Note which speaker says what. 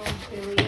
Speaker 1: Oh, Billy.